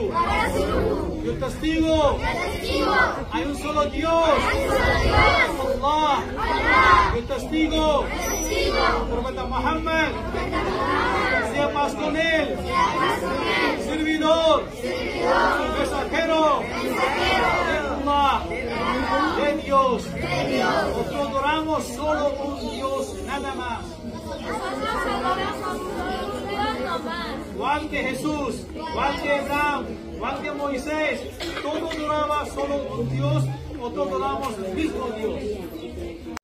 rasuluhu. Yo testigo. Hay un solo Dios. Allah. Yo testigo. Profeta Muhammad. Sea paz con él. Servidor. Mensajero. De Allah. De Dios. Nosotros adoramos solo un Dios, nada más. Igual que Jesús, igual que Abraham, igual que Moisés, todo adoraba solo un Dios, o todos adoramos el mismo Dios.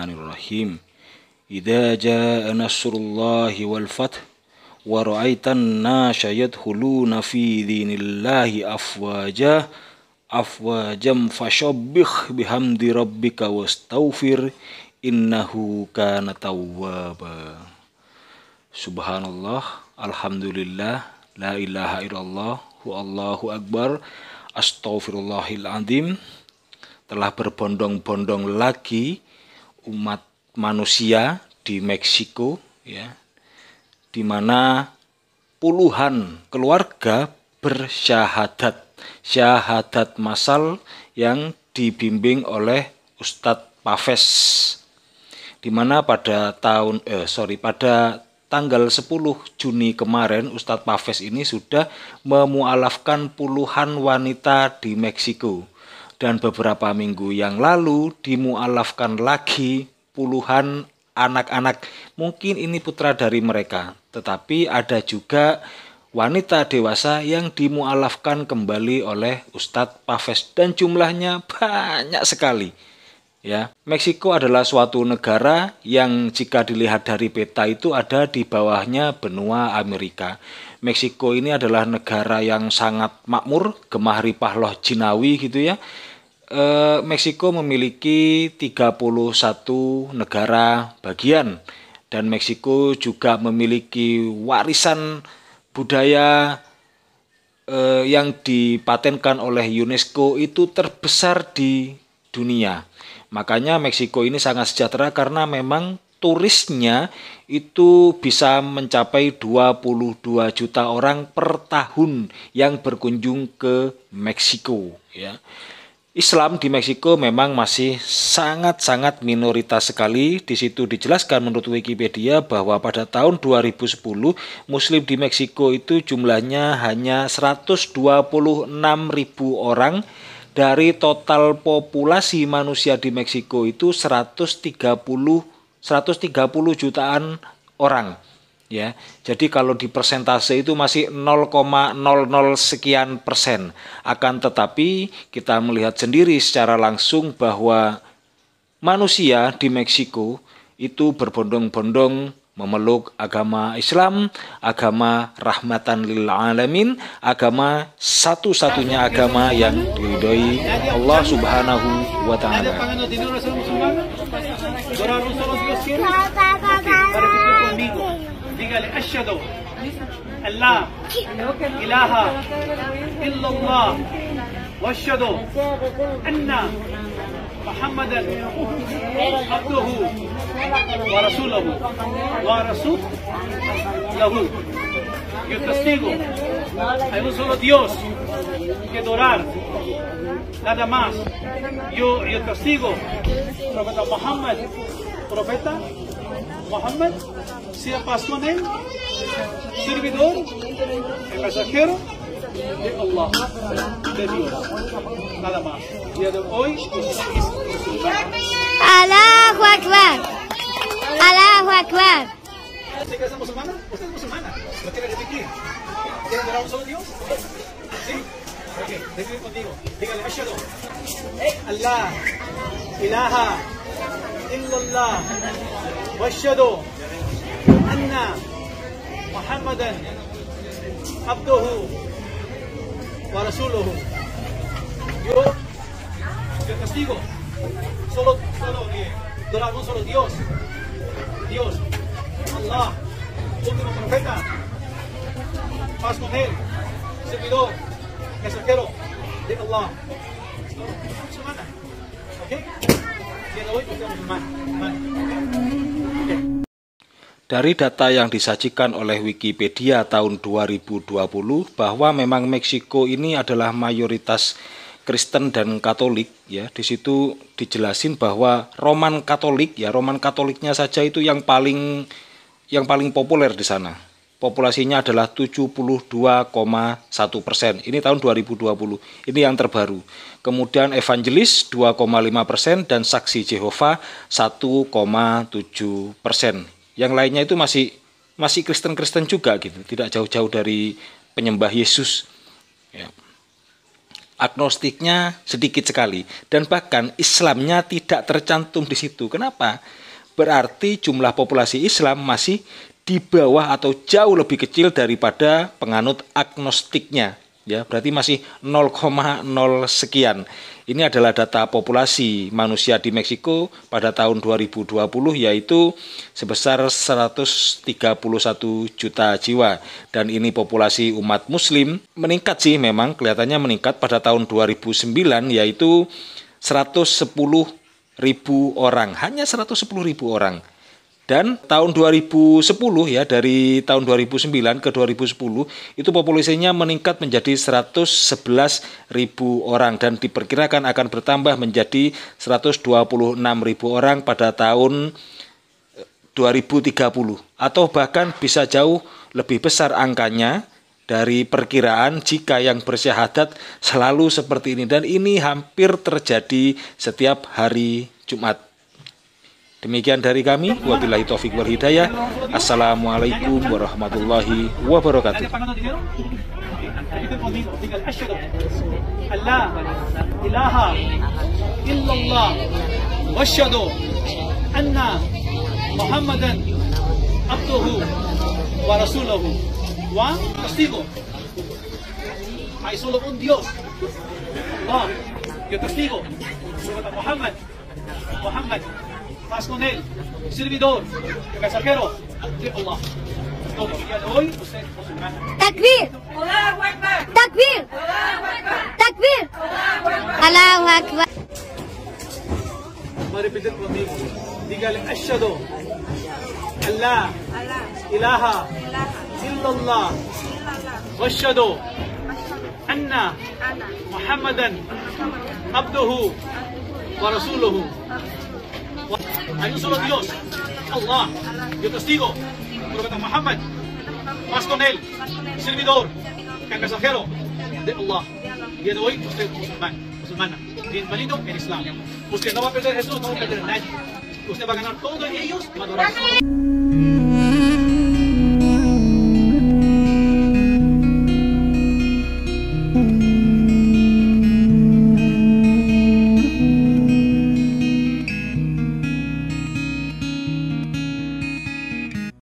Bismillahirrahmanirrahim. Idza jaa nasrullahi wal fath wa ra'aitan nasa yadkhuluna fi dinillahi afwaja afwajam fashabbih bihamdi rabbika wastaghfir innahu kana tawwaba. Subhanallah, alhamdulillah, la ilaha illallah, hu Allahu akbar, astaghfirullahil azim telah berbondong-bondong lagi umat manusia di Meksiko ya di mana puluhan keluarga bersyahadat syahadat masal yang dibimbing oleh Ustadz Pafes. Di mana pada tahun eh sorry pada tanggal 10 Juni kemarin Ustadz Pafes ini sudah memualafkan puluhan wanita di Meksiko dan beberapa minggu yang lalu dimualafkan lagi puluhan anak-anak. Mungkin ini putra dari mereka, tetapi ada juga wanita dewasa yang dimualafkan kembali oleh Ustadz Pafes dan jumlahnya banyak sekali. Ya, Meksiko adalah suatu negara yang jika dilihat dari peta itu ada di bawahnya benua Amerika. Meksiko ini adalah negara yang sangat makmur, gemah ripah loh jinawi gitu ya eh, Meksiko memiliki 31 negara bagian dan Meksiko juga memiliki warisan budaya eh, yang dipatenkan oleh UNESCO itu terbesar di dunia. Makanya Meksiko ini sangat sejahtera karena memang turisnya itu bisa mencapai 22 juta orang per tahun yang berkunjung ke Meksiko ya. Islam di Meksiko memang masih sangat-sangat minoritas sekali. Di situ dijelaskan menurut Wikipedia bahwa pada tahun 2010 Muslim di Meksiko itu jumlahnya hanya 126 ribu orang dari total populasi manusia di Meksiko itu 130 130 jutaan orang ya. Jadi kalau di persentase itu masih 0,00 sekian persen. Akan tetapi kita melihat sendiri secara langsung bahwa manusia di Meksiko itu berbondong-bondong memeluk agama Islam, agama rahmatan lil alamin, agama satu-satunya agama yang diridhoi Allah Subhanahu wa taala. la ilaha ashhadu anna muhammadan wa rasulahu yo testigo hay un solo Dios que adorar. Nada más. Yo yo testigo profeta Muhammad profeta Muhammad sea paz con él, servidor, el mensajero de Allah, de Dios, nada más. Día de hoy es Allahu Akbar. Allahu Akbar. ¿Usted que es musulmana? Usted es musulmana. ¿No quiere repetir? ¿Quiere adorar a un solo Dios? ¿Sí? Ok, decide contigo. Dígale, Ashadu. Eh, Allah. Ilaha. Illallah. Washadu. Anna. Muhammadan. Abduhu. Wa Rasuluhu. Yo, yo castigo. Solo, solo, eh, adorar a un solo Dios. Dios. Allah último profeta. Paz con él. Servidor mensajero de Allah. Musulman ¿ok? Dari data yang disajikan oleh Wikipedia tahun 2020 bahwa memang Meksiko ini adalah mayoritas Kristen dan Katolik ya. Di situ dijelasin bahwa Roman Katolik ya, Roman Katoliknya saja itu yang paling yang paling populer di sana. Populasinya adalah 72,1 persen. Ini tahun 2020. Ini yang terbaru. Kemudian evangelis 2,5 persen dan saksi Jehova 1,7 persen yang lainnya itu masih masih Kristen-Kristen juga gitu, tidak jauh-jauh dari penyembah Yesus. Ya. Agnostiknya sedikit sekali dan bahkan Islamnya tidak tercantum di situ. Kenapa? Berarti jumlah populasi Islam masih di bawah atau jauh lebih kecil daripada penganut agnostiknya ya berarti masih 0,0 sekian. Ini adalah data populasi manusia di Meksiko pada tahun 2020 yaitu sebesar 131 juta jiwa. Dan ini populasi umat muslim meningkat sih memang kelihatannya meningkat pada tahun 2009 yaitu 110 ribu orang. Hanya 110 ribu orang dan tahun 2010 ya dari tahun 2009 ke 2010 itu populasinya meningkat menjadi 111 ribu orang dan diperkirakan akan bertambah menjadi 126 ribu orang pada tahun 2030 atau bahkan bisa jauh lebih besar angkanya dari perkiraan jika yang bersyahadat selalu seperti ini dan ini hampir terjadi setiap hari Jumat. Demikian dari kami. Wabillahi taufik wal hidayah. Assalamualaikum warahmatullahi wabarakatuh. Muhammadan abduhu wa rasuluhu wa testigo hay solo un Dios Allah yo testigo Muhammad Muhammad más con él, el servidor, el mensajero de Allah. تكبير تكبير الله اكبر تكبير الله اكبر الله اكبر قال اشهد ان لا اله الا الله واشهد ان محمدا عبده ورسوله Hay un solo Dios, Allah. Yo testigo, profeta Muhammad, más con él, servidor, mensajero de Allah. Día de hoy, usted musulmán, musulmana, bienvenido en Islam. Usted no va a perder Jesús, no va a perder nadie. Usted va a ganar todo en ellos, va a adorar.